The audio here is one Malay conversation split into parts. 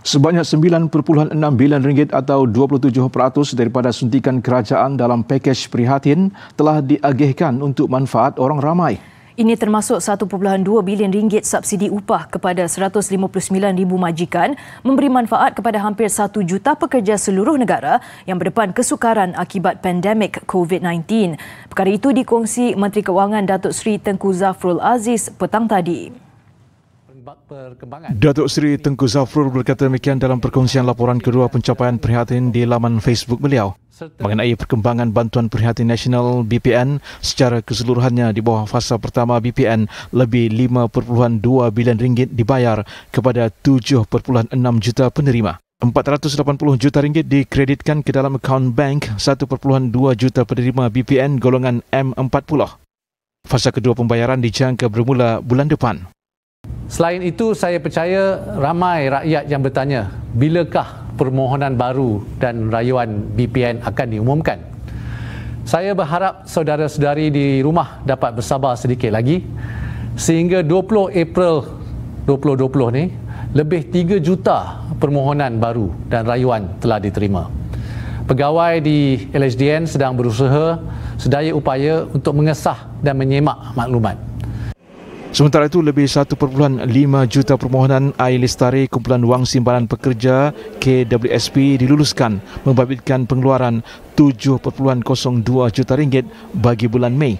Sebanyak 9.6 bilion ringgit atau 27% daripada suntikan kerajaan dalam pakej prihatin telah diagihkan untuk manfaat orang ramai. Ini termasuk 1.2 bilion ringgit subsidi upah kepada 159,000 majikan memberi manfaat kepada hampir 1 juta pekerja seluruh negara yang berdepan kesukaran akibat pandemik COVID-19. Perkara itu dikongsi Menteri Keuangan Datuk Seri Tengku Zafrul Aziz petang tadi perkembangan. Datuk Seri Tengku Zafrul berkata demikian dalam perkongsian laporan kedua pencapaian prihatin di laman Facebook beliau mengenai perkembangan bantuan prihatin nasional BPN secara keseluruhannya di bawah fasa pertama BPN lebih 5.2 bilion ringgit dibayar kepada 7.6 juta penerima. 480 juta ringgit dikreditkan ke dalam akaun bank 1.2 juta penerima BPN golongan M40. Fasa kedua pembayaran dijangka bermula bulan depan. Selain itu, saya percaya ramai rakyat yang bertanya, bilakah permohonan baru dan rayuan BPN akan diumumkan? Saya berharap saudara-saudari di rumah dapat bersabar sedikit lagi sehingga 20 April 2020 ni lebih 3 juta permohonan baru dan rayuan telah diterima. Pegawai di LHDN sedang berusaha sedaya upaya untuk mengesah dan menyemak maklumat. Sementara itu, lebih 1.5 juta permohonan air lestari kumpulan wang simpanan pekerja KWSP diluluskan membabitkan pengeluaran 7.02 juta ringgit bagi bulan Mei.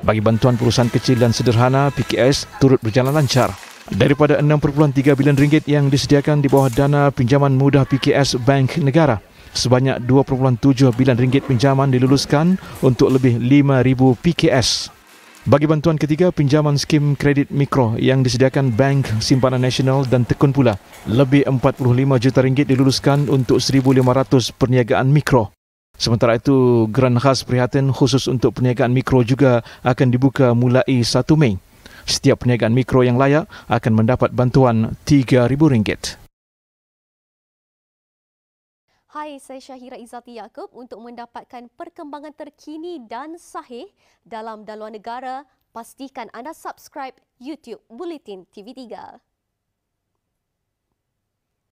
Bagi bantuan perusahaan kecil dan sederhana, PKS turut berjalan lancar. Daripada 6.3 bilion ringgit yang disediakan di bawah dana pinjaman mudah PKS Bank Negara, sebanyak 2.7 bilion ringgit pinjaman diluluskan untuk lebih 5,000 PKS. Bagi bantuan ketiga, pinjaman skim kredit mikro yang disediakan Bank Simpanan Nasional dan Tekun pula, lebih 45 juta ringgit diluluskan untuk 1,500 perniagaan mikro. Sementara itu, geran khas prihatin khusus untuk perniagaan mikro juga akan dibuka mulai 1 Mei. Setiap perniagaan mikro yang layak akan mendapat bantuan RM3,000. Hai, saya Syahira Izzati Yaakob untuk mendapatkan perkembangan terkini dan sahih dalam daluan negara. Pastikan anda subscribe YouTube Bulletin TV3.